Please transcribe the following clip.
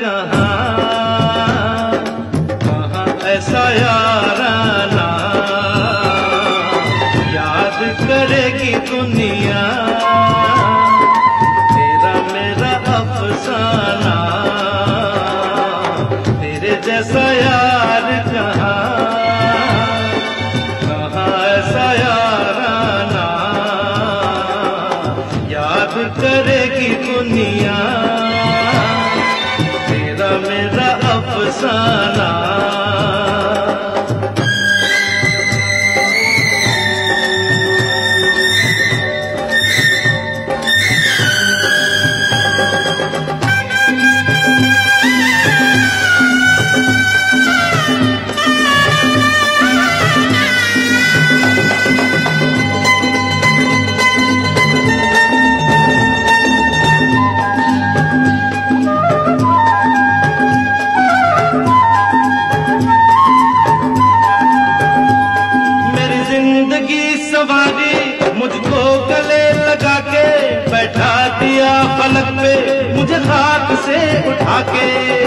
कहाँ कहाँ, ऐसा याराना याद करेगी दुनिया, तेरा मेरा अफसाना, तेरे जैसा यार कहाँ कहाँ ऐसा याद करेगी मेरा अफसाना। ज़िंदगी सवारी मुझको गले लगा के बैठा दिया पलक पे, मुझे हाथ से उठा के।